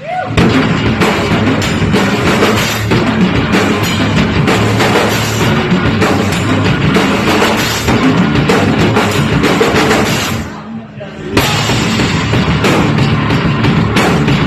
Woo!